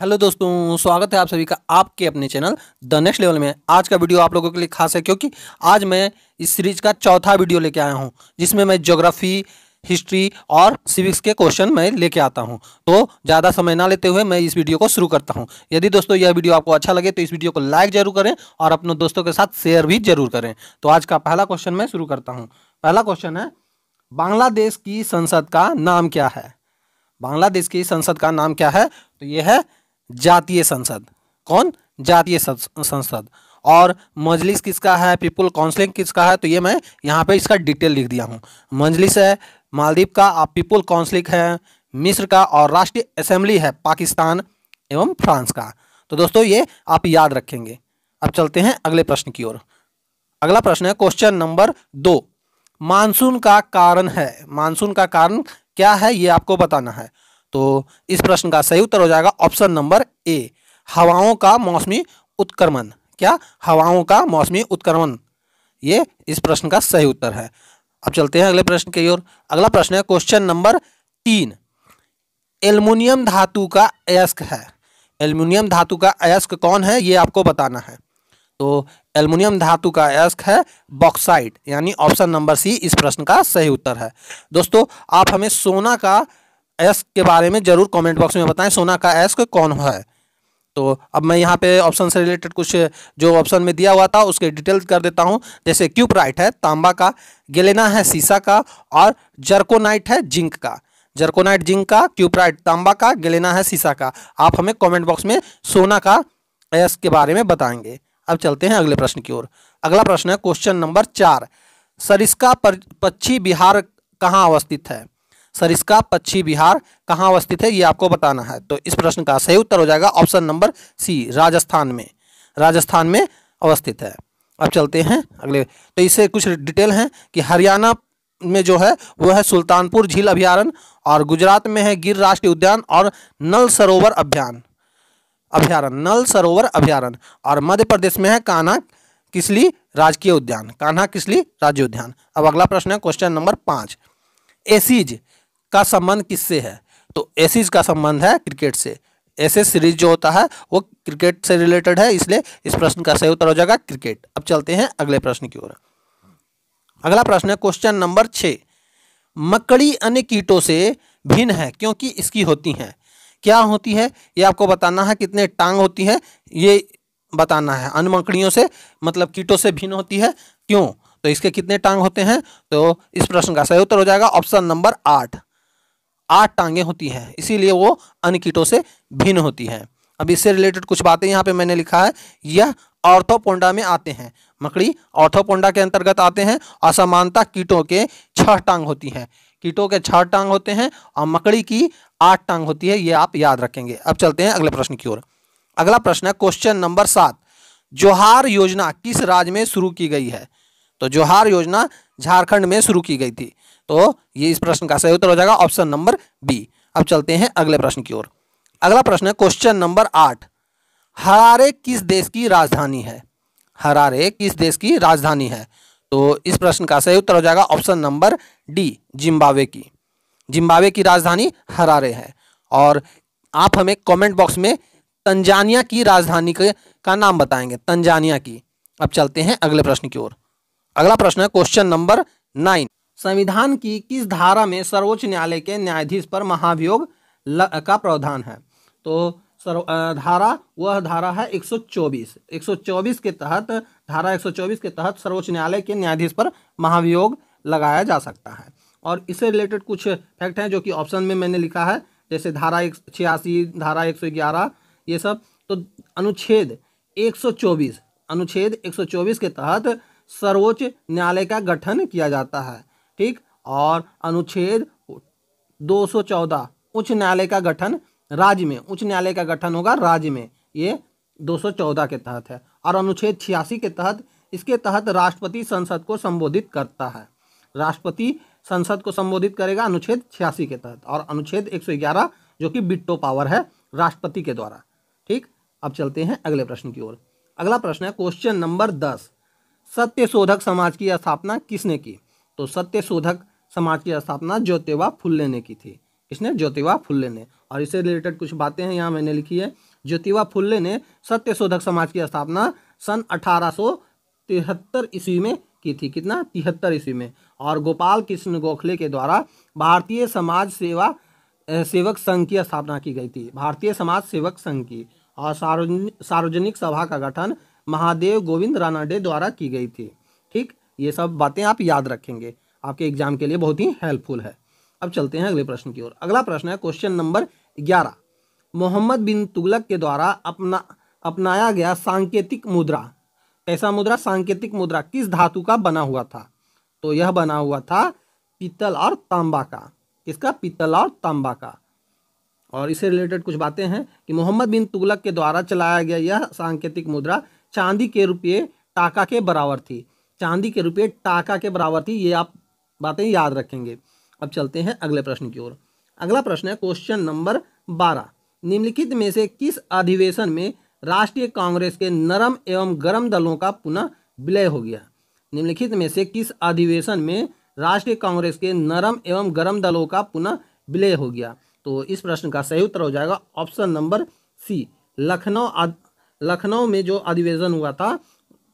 Hello दोस्तों, स्वागत है आप सभी का आपके अपने चैनल द नेक्स्ट लेवल में। आज का वीडियो आप लोगों के लिए खास है क्योंकि आज मैं इस सीरीज़ का चौथा वीडियो लेके आया हूँ, जिसमें मैं ज्योग्राफी, हिस्ट्री और सिविक्स के क्वेश्चन मैं लेके आता हूँ। तो ज़्यादा समय ना लेते हुए मैं इस वीडियो को शुरू करता हूँ। यदि दोस्तों यह वीडियो आपको अच्छा लगे तो इस वीडियो को लाइक ज़रूर करें और अपने दोस्तों के साथ शेयर भी ज़रूर करें। तो आज का पहला क्वेश्चन मैं शुरू करता हूँ। पहला क्वेश्चन है, बांग्लादेश की संसद का नाम क्या है? बांग्लादेश की संसद का नाम क्या है? तो यह है जातीय संसद। कौन? जातीय संसद। और मजलिस किसका है? पीपुल काउंसिलिंग किसका है? तो ये मैं यहाँ पे इसका डिटेल लिख दिया हूँ। मजलिस है मालदीव का और पीपुल काउंसिलिंग है, मिस्र का और राष्ट्रीय असेंबली है, पाकिस्तान एवं फ्रांस का। तो दोस्तों, ये आप याद रखेंगे। अब चलते हैं अगले प्रश्न की ओर। अगला प्रश्न है क्वेश्चन नंबर दो। मानसून का कारण है। मानसून का कारण क्या है, ये आपको बताना है। तो इस प्रश्न का सही उत्तर हो जाएगा ऑप्शन नंबर ए, हवाओं का मौसमी उत्क्रमण। क्या? हवाओं का मौसमी उत्क्रमण। ये इस प्रश्न का सही उत्तर है। अब चलते हैं अगले प्रश्न की ओर। अगला प्रश्न है क्वेश्चन नंबर तीन। एल्युमिनियम धातु का अयस्क है। एल्युमिनियम धातु का अयस्क कौन है? ये आपको बताना है। तो एल्युमिनियम धातु का अयस्क है बॉक्साइड यानी ऑप्शन नंबर सी इस प्रश्न का सही उत्तर है। दोस्तों, आप हमें सोना का एस्क के बारे में ज़रूर कमेंट बॉक्स में बताएँ, सोना का एस्क कौन है? तो अब मैं यहाँ पे ऑप्शन से रिलेटेड कुछ, जो ऑप्शन में दिया हुआ था, उसके डिटेल्स कर देता हूँ। जैसे क्यूपराइट है, तांबा का, गेलेना है, सीसा का, और जर्कोनाइट है, जिंक का। जर्कोनाइट, जिंक का क्यूपराइट तांबा का, गेलेना है, सीसा का। आप हमें कमेंट बॉक्स में सोना का एस के बारे में बताएँगे। अब चलते हैं अगले प्रश्न की ओर। अगला प्रश्न है क्वेश्चन नंबर चार। सरिस्का पक्षी बिहार कहाँ अवस्थित है? सरिस्का पक्षी बिहार कहाँ अवस्थित है, ये आपको बताना है। तो इस प्रश्न का सही उत्तर हो जाएगा ऑप्शन नंबर सी, राजस्थान में। राजस्थान में अवस्थित है। अब चलते हैं अगले। तो इससे कुछ डिटेल हैं कि हरियाणा में जो है, वो है सुल्तानपुर झील अभ्यारण्य और गुजरात में है गिर राष्ट्रीय उद्यान और नल सरोवर अभियान अभ्यारण नल सरोवर अभ्यारण और मध्य प्रदेश में है कान्हा किसली राजकीय उद्यान। कान्हा किसली राज्य उद्यान। अब अगला प्रश्न है क्वेश्चन नंबर पाँच। एसीज का संबंध किससे है? तो एसिस का संबंध है क्रिकेट से। ऐसे सीरीज़ जो होता है, वो क्रिकेट से रिलेटेड है, इसलिए इस प्रश्न का सही उत्तर हो जाएगा क्रिकेट। अब चलते हैं अगले प्रश्न की ओर। अगला प्रश्न है क्वेश्चन नंबर छ मकड़ी अन्य कीटों से भिन्न है, क्योंकि इसकी होती हैं। क्या होती है? ये आपको बताना है कितने टांग होती है, ये बताना है। अन्य मकड़ियों से मतलब कीटों से भिन्न होती है, क्यों? तो इसके कितने टांग होते हैं? तो इस प्रश्न का सही उत्तर हो जाएगा ऑप्शन नंबर आठ। आठ टांगे होती हैं, इसीलिए वो अन्य कीटों से भिन्न होती हैं। अब इससे रिलेटेड कुछ बातें यहाँ पे मैंने लिखा है। यह ऑर्थोपोंडा में आते हैं। मकड़ी ऑर्थोपोंडा के अंतर्गत आते हैं। असमानता कीटों के छह टांग होती हैं। कीटों के छह टांग होते हैं और मकड़ी की आठ टांग होती है, ये आप याद रखेंगे। अब चलते हैं अगले प्रश्न की ओर। अगला प्रश्न है क्वेश्चन नंबर सात। जोहार योजना किस राज्य में शुरू की गई है? तो जोहार योजना झारखंड में शुरू की गई थी। तो ये इस प्रश्न का सही उत्तर हो जाएगा ऑप्शन नंबर बी। अब चलते हैं अगले प्रश्न की ओर। अगला प्रश्न है, क्वेश्चन नंबर आठ। हरारे किस देश की राजधानी है? हरारे किस देश की राजधानी है? तो इस प्रश्न का सही उत्तर हो जाएगा ऑप्शन नंबर डी जिम्बावे की। जिम्बावे की राजधानी हरारे है। और आप हमें कमेंट बॉक्स में तंजानिया की राजधानी के, का नाम बताएँगे, तंजानिया की। अब चलते हैं अगले प्रश्न की ओर। अगला प्रश्न है, क्वेश्चन नंबर नाइन। संविधान की किस धारा में सर्वोच्च न्यायालय के न्यायाधीश पर महाभियोग का प्रावधान है? तो सर्व धारा, वह धारा है 124 124 के तहत, धारा 124 के तहत सर्वोच्च न्यायालय के न्यायाधीश पर महाभियोग लगाया जा सकता है। और इससे रिलेटेड कुछ फैक्ट हैं जो कि ऑप्शन में मैंने लिखा है, जैसे धारा एक छियासी, धारा 111 ये सब। तो अनुच्छेद 124 अनुच्छेद 124 के तहत सर्वोच्च न्यायालय का गठन किया जाता है। ठीक? और अनुच्छेद 214 उच्च न्यायालय का गठन राज्य में, उच्च न्यायालय का गठन होगा राज्य में। ये 214 के तहत है और अनुच्छेद छियासी के तहत इसके तहत राष्ट्रपति संसद को संबोधित करता है। राष्ट्रपति संसद को संबोधित करेगा अनुच्छेद छियासी के तहत और अनुच्छेद 111 जो कि बिट्टो पावर है, राष्ट्रपति के द्वारा। ठीक? अब चलते हैं अगले प्रश्न की ओर। अगला प्रश्न है, क्वेश्चन नंबर दस। सत्य शोधक समाज की स्थापना किसने की? तो सत्य शोधक समाज की स्थापना ज्योतिबा फुल्ले ने की थी। इसने ज्योतिबा फुल्ले ने। और इससे रिलेटेड कुछ बातें हैं यहाँ मैंने लिखी है। ज्योतिबा फुल्ले ने सत्य शोधक समाज की स्थापना सन अठारह ईस्वी में की थी। कितना? तिहत्तर ईस्वी में। और गोपाल कृष्ण गोखले के द्वारा भारतीय समाज सेवा सेवक संघ की स्थापना की गई थी। भारतीय समाज सेवक संघ की और सार्वजनिक सभा का गठन महादेव गोविंद रानाडे द्वारा की गई थी। ये सब बातें आप याद रखेंगे। आपके एग्ज़ाम के लिए बहुत ही हेल्पफुल है। अब चलते हैं अगले प्रश्न की ओर। अगला प्रश्न है क्वेश्चन नंबर ग्यारह। मोहम्मद बिन तुगलक के द्वारा अपना, अपनाया गया सांकेतिक मुद्रा, ऐसा मुद्रा, सांकेतिक मुद्रा किस धातु का बना हुआ था? तो यह बना हुआ था पीतल और तांबा का। किसका? पीतल और तांबा का। और इससे रिलेटेड कुछ बातें हैं कि मोहम्मद बिन तुगलक के द्वारा चलाया गया यह सांकेतिक मुद्रा चांदी के रुपये, टाका के बराबर थी। चांदी के रुपये टाका के बराबर थी, ये आप बातें याद रखेंगे। अब चलते हैं अगले प्रश्न की ओर। अगला प्रश्न है क्वेश्चन नंबर बारह। निम्नलिखित में से किस अधिवेशन में राष्ट्रीय कांग्रेस के नरम एवं गर्म दलों का पुनः विलय हो गया? निम्नलिखित में से किस अधिवेशन में राष्ट्रीय कांग्रेस के नरम एवं गर्म दलों का पुनः विलय हो गया? तो इस प्रश्न का सही उत्तर हो जाएगा option number C, Lucknow Lucknow में जो अधिवेशन हुआ था,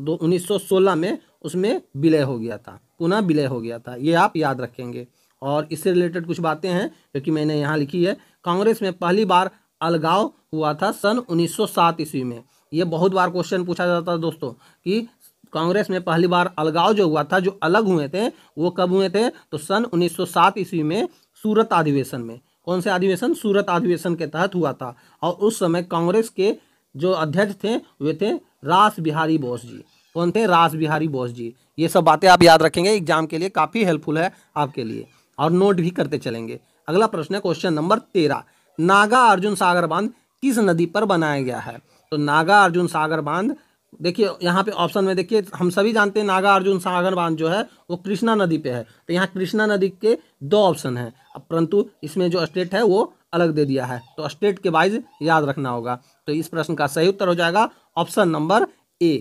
दो 1916 में उसमें विलय हो गया था, पुनः विलय हो गया था। ये आप याद रखेंगे। और इससे रिलेटेड कुछ बातें हैं, जो कि मैंने यहाँ लिखी है। कांग्रेस में पहली बार अलगाव हुआ था सन 1907 ईस्वी में। ये बहुत बार क्वेश्चन पूछा जाता है दोस्तों, कि कांग्रेस में पहली बार अलगाव जो हुआ था, जो अलग हुए थे, वो कब हुए थे? तो सन 1907 ईस्वी में सूरत अधिवेशन में। कौन से अधिवेशन? सूरत अधिवेशन के तहत हुआ था। और उस समय कांग्रेस के जो अध्यक्ष थे, वे थे रास बिहारी बोस जी। कौन थे रास बिहारी बोस जी। ये सब बातें आप याद रखेंगे, एग्ज़ाम के लिए काफ़ी हेल्पफुल है आपके लिए। और नोट भी करते चलेंगे। अगला प्रश्न है क्वेश्चन नंबर तेरह। नागा अर्जुन सागर बाँध किस नदी पर बनाया गया है? तो नागा अर्जुन सागर बाँध, देखिए, यहाँ पे ऑप्शन में देखिए, हम सभी जानते हैं नागा अर्जुन सागर बाँध जो है, वो कृष्णा नदी पे है। तो यहाँ कृष्णा नदी के दो ऑप्शन हैं। अब परंतु इसमें जो स्टेट है, वो अलग दे दिया है। तो स्टेट के वाइज याद रखना होगा। तो इस प्रश्न का सही उत्तर हो जाएगा option number A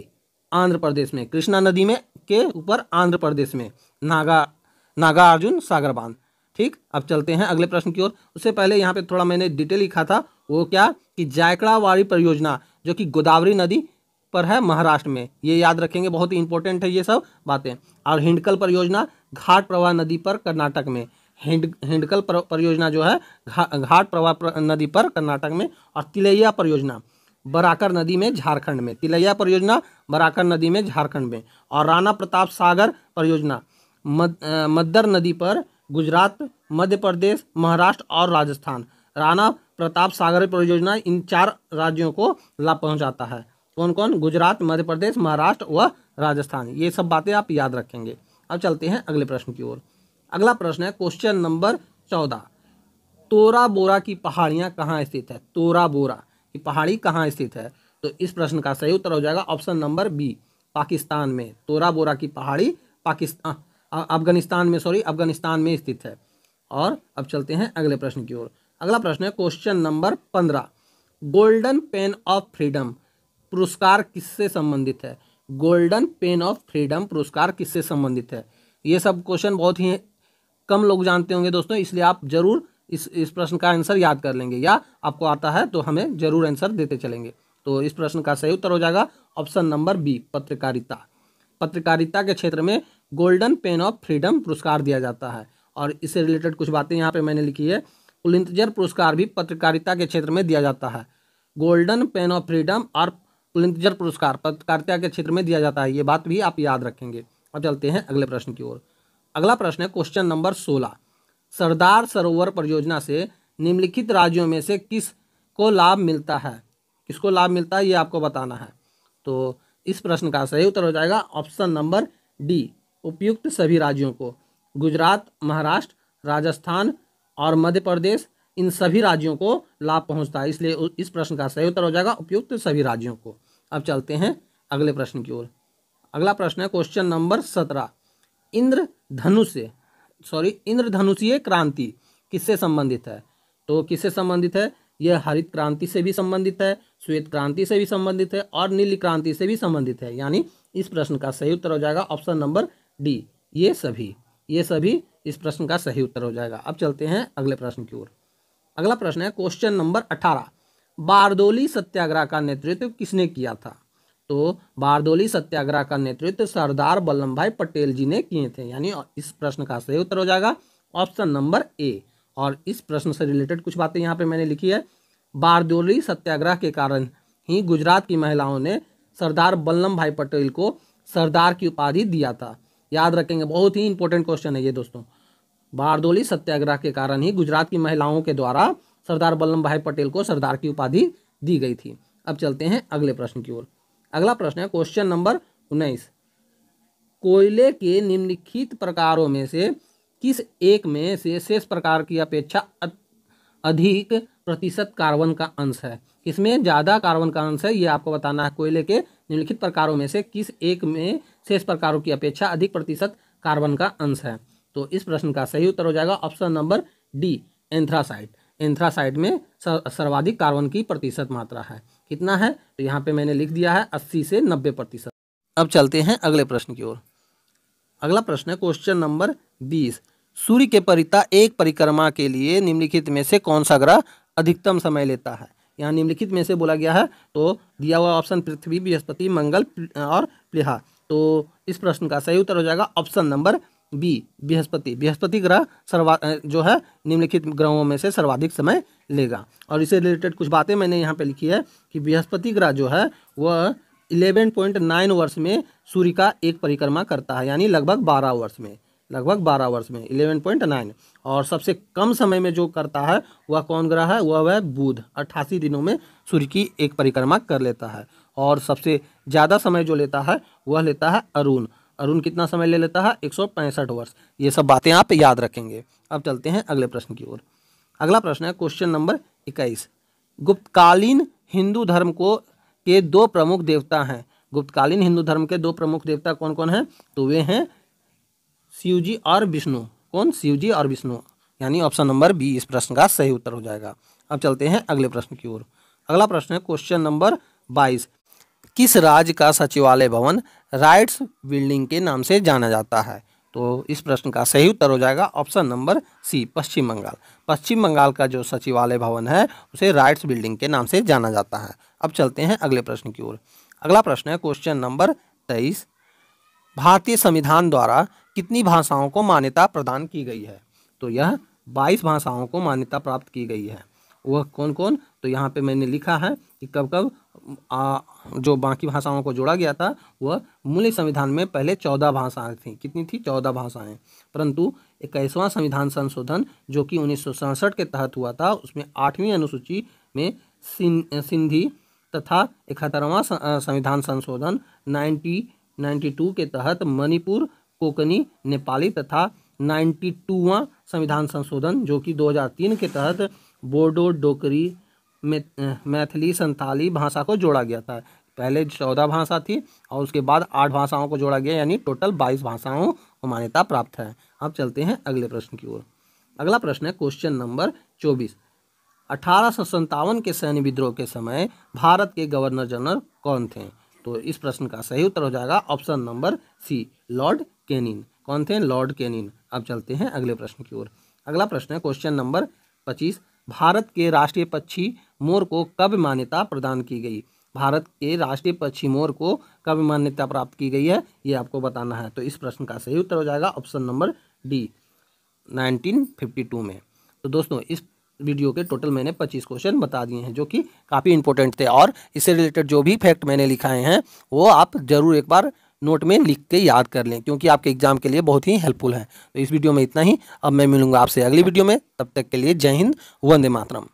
Andhra Pradesh में कृष्णा नदी में के ऊपर आंध्र प्रदेश में नागा नागार्जुन सागर बाँध। ठीक अब चलते हैं अगले प्रश्न की ओर। उससे पहले यहाँ पे थोड़ा मैंने डिटेल लिखा था वो क्या? कि जायकड़ावाड़ी परियोजना जो कि गोदावरी नदी पर है महाराष्ट्र में। ये याद रखेंगे बहुत ही इंपॉर्टेंट है ये सब बातें। और हिंडकल परियोजना घाट प्रवाह नदी पर कर्नाटक में। हिंड हिंडकल परियोजना जो है घा, घाट प्रवाह नदी पर कर्नाटक में। और तिलैया परियोजना बराकर नदी में झारखंड में। तिलैया परियोजना बराकर नदी में झारखंड में। और राणा प्रताप सागर परियोजना मद, मद्दर नदी पर गुजरात मध्य प्रदेश महाराष्ट्र और राजस्थान। राणा प्रताप सागर परियोजना इन चार राज्यों को लाभ पहुंचाता है। कौन कौन गुजरात मध्य प्रदेश महाराष्ट्र व राजस्थान। ये सब बातें आप याद रखेंगे। अब चलते हैं अगले प्रश्न की ओर। अगला प्रश्न है क्वेश्चन नंबर चौदह। तोरा बोरा की पहाड़ियाँ कहाँ स्थित है? तोरा बोरा की पहाड़ी कहाँ स्थित है? तो इस प्रश्न का सही उत्तर हो जाएगा ऑप्शन नंबर बी, पाकिस्तान में। तोरा बोरा की पहाड़ी पाकिस्तान अफ़गानिस्तान में, सॉरी, अफ़गानिस्तान में स्थित है। और अब चलते हैं अगले प्रश्न की ओर। अगला प्रश्न है क्वेश्चन नंबर पंद्रह, गोल्डन पेन ऑफ़ फ्रीडम पुरस्कार किससे संबंधित है? गोल्डन पेन ऑफ़ फ्रीडम पुरस्कार किससे संबंधित है? ये सब क्वेश्चन बहुत ही कम लोग जानते होंगे दोस्तों, इसलिए आप ज़रूर इस इस प्रश्न का आंसर याद कर लेंगे या आपको आता है तो हमें ज़रूर आंसर देते चलेंगे। तो इस प्रश्न का सही उत्तर हो जाएगा ऑप्शन नंबर बी, पत्रकारिता। पत्रकारिता के क्षेत्र में गोल्डन पेन ऑफ़ फ्रीडम पुरस्कार दिया जाता है और इससे रिलेटेड कुछ बातें यहाँ पे मैंने लिखी है। पुलिंतजर पुरस्कार भी पत्रकारिता के क्षेत्र में दिया जाता है। गोल्डन पेन ऑफ़ फ्रीडम और पुलिंतजर पुरस्कार पत्रकारिता के क्षेत्र में दिया जाता है, ये बात भी आप याद रखेंगे। और चलते हैं अगले प्रश्न की ओर। अगला प्रश्न है क्वेश्चन नंबर सोलह। सरदार सरोवर परियोजना से निम्नलिखित राज्यों में से किस को लाभ मिलता है? किसको लाभ मिलता है, ये आपको बताना है। तो इस प्रश्न का सही उत्तर हो जाएगा ऑप्शन नंबर डी, उपयुक्त सभी राज्यों को। गुजरात, महाराष्ट्र, राजस्थान और मध्य प्रदेश, इन सभी राज्यों को लाभ पहुँचता है। इसलिए इस प्रश्न का सही उत्तर हो जाएगा उपयुक्त सभी राज्यों को। अब चलते हैं अगले प्रश्न की ओर। अगला प्रश्न है क्वेश्चन नंबर सत्रह। इंद्र धनुष सॉरी, इंद्रधनुषीय क्रांति किससे संबंधित है? तो किससे संबंधित है? यह हरित क्रांति से भी संबंधित है, श्वेत क्रांति से भी संबंधित है और नीली क्रांति से भी संबंधित है। यानी इस प्रश्न का सही उत्तर हो जाएगा ऑप्शन नंबर डी। ये सभी ये सभी इस प्रश्न का सही उत्तर हो जाएगा। अब चलते हैं अगले प्रश्न की ओर। अगला प्रश्न है क्वेश्चन नंबर अठारह। बारदोली सत्याग्रह का नेतृत्व किसने किया था? तो बारदोली सत्याग्रह का नेतृत्व सरदार वल्लभ भाई पटेल जी ने किए थे। यानी इस प्रश्न का सही उत्तर हो जाएगा ऑप्शन नंबर ए। और इस प्रश्न से रिलेटेड कुछ बातें यहाँ पे मैंने लिखी है। बारदोली सत्याग्रह के कारण ही गुजरात की महिलाओं ने सरदार वल्लभ भाई पटेल को सरदार की उपाधि दिया था। याद रखेंगे, बहुत ही इंपॉर्टेंट क्वेश्चन है ये दोस्तों। बारदोली सत्याग्रह के कारण ही गुजरात की महिलाओं के द्वारा सरदार वल्लभ भाई पटेल को सरदार की उपाधि दी गई थी। अब चलते हैं अगले प्रश्न की ओर। अगला प्रश्न है क्वेश्चन नंबर उन्नीस। कोयले के निम्नलिखित प्रकारों में से किस एक में से शेष प्रकार की अपेक्षा अधिक प्रतिशत कार्बन का अंश है? किसमें ज़्यादा कार्बन का अंश है? ये आपको बताना है, कोयले के निम्नलिखित प्रकारों में से किस एक में शेष प्रकारों की अपेक्षा अधिक प्रतिशत कार्बन का अंश है? तो इस प्रश्न का सही उत्तर हो जाएगा option number D anthracite anthracite में सर्वाधिक कार्बन की प्रतिशत मात्रा है। कितना है? तो यहाँ पे मैंने लिख दिया है अस्सी से नब्बे प्रतिशत। अब चलते हैं अगले प्रश्न की ओर। अगला प्रश्न है क्वेश्चन नंबर बीस। सूर्य के परिता एक परिक्रमा के लिए निम्नलिखित में से कौन सा ग्रह अधिकतम समय लेता है? यहाँ निम्नलिखित में से बोला गया है तो दिया हुआ ऑप्शन पृथ्वी, बृहस्पति, मंगल और प्लिहा। तो इस प्रश्न का सही उत्तर हो जाएगा option number B, Brihaspati. Brihaspati ग्रह सर्वा जो है, निम्नलिखित ग्रहों में से सर्वाधिक समय लेगा। और इसे रिलेटेड कुछ बातें मैंने यहाँ पे लिखी है कि बृहस्पति ग्रह जो है, वह इलेवन पॉइंट नाइन वर्ष में सूर्य का एक परिक्रमा करता है, यानी लगभग बारह वर्ष में, लगभग बारह वर्ष में, इलेवन पॉइंट नाइन। और सबसे कम समय में जो करता है, वह कौन ग्रह है? वह वह बुध। अट्ठासी दिनों में सूर्य की एक परिक्रमा कर लेता है। और सबसे ज़्यादा समय जो लेता है, वह लेता है अरुण। अरुण कितना समय ले लेता है? एक वर्ष। ये सब बातें आप याद रखेंगे। अब चलते हैं अगले प्रश्न की ओर। अगला प्रश्न है क्वेश्चन नंबर इक्कीस। गुप्तकालीन हिंदू धर्म को, के दो प्रमुख देवता हैं? गुप्तकालीन हिंदू धर्म के दो प्रमुख देवता कौन कौन हैं? तो वे हैं शिव जी और विष्णु। कौन? शिव जी और विष्णु। यानी ऑप्शन नंबर बी इस प्रश्न का सही उत्तर हो जाएगा। अब चलते हैं अगले प्रश्न की ओर। अगला प्रश्न है क्वेश्चन नंबर बाईस। किस राज्य का सचिवालय भवन राइट्स बिल्डिंग के नाम से जाना जाता है? तो इस प्रश्न का सही उत्तर हो जाएगा option number C, Paschim Bengal. Paschim Bengal का जो सचिवालय भवन है, उसे राइट्स बिल्डिंग के नाम से जाना जाता है। अब चलते हैं अगले प्रश्न की ओर। अगला प्रश्न है क्वेश्चन नंबर तेईस। भारतीय संविधान द्वारा कितनी भाषाओं को मान्यता प्रदान की गई है? तो यह बाईस भाषाओं को मान्यता प्राप्त की गई है। वह कौन कौन तो यहाँ पे मैंने लिखा है कि कब कब आ, जो बाकी भाषाओं को जोड़ा गया था वह मूल संविधान में पहले चौदह भाषाएँ थीं। कितनी थी? चौदह भाषाएँ। परंतु इक्कीसवां संविधान संशोधन जो कि उन्नीस सौ सड़सठ के तहत हुआ था उसमें आठवीं अनुसूची में सिंधी तथा इकहत्तरवां संविधान संशोधन नाइन्टी नाइन्टी टू के तहत मणिपुर कोकनी नेपाली तथा नाइन्टी टूवां संविधान संशोधन जो कि 2003 के तहत बोडो डोकरी मैथिली संथाली भाषा को जोड़ा गया था। पहले चौदह भाषा थी और उसके बाद आठ भाषाओं को जोड़ा गया, यानी टोटल बाईस भाषाओं को मान्यता प्राप्त है। अब चलते हैं अगले प्रश्न की ओर। अगला प्रश्न है क्वेश्चन नंबर चौबीस। अठारह के सैन्य विद्रोह के समय भारत के गवर्नर जनरल कौन थे? तो इस प्रश्न का सही उत्तर हो जाएगा option number C, lord Canning. कौन थे? Lord Canning. अब चलते हैं अगले प्रश्न की ओर। अगला प्रश्न है क्वेश्चन नंबर पच्चीस। भारत के राष्ट्रीय पक्षी मोर को कब मान्यता प्रदान की गई? भारत के राष्ट्रीय पक्षी मोर को कब मान्यता प्राप्त की गई है? ये आपको बताना है। तो इस प्रश्न का सही उत्तर हो जाएगा ऑप्शन नंबर डी 1952 में। तो दोस्तों, इस वीडियो के टोटल मैंने 25 क्वेश्चन बता दिए हैं, जो कि काफ़ी इंपॉर्टेंट थे। और इससे रिलेटेड जो भी फैक्ट मैंने लिखाए हैं, वो आप ज़रूर एक बार नोट में लिख के याद कर लें, क्योंकि आपके एग्ज़ाम के लिए बहुत ही हेल्पफुल है। तो इस वीडियो में इतना ही। अब मैं मिलूँगा आपसे अगली वीडियो में। तब तक के लिए जय हिंद, वंदे मातरम।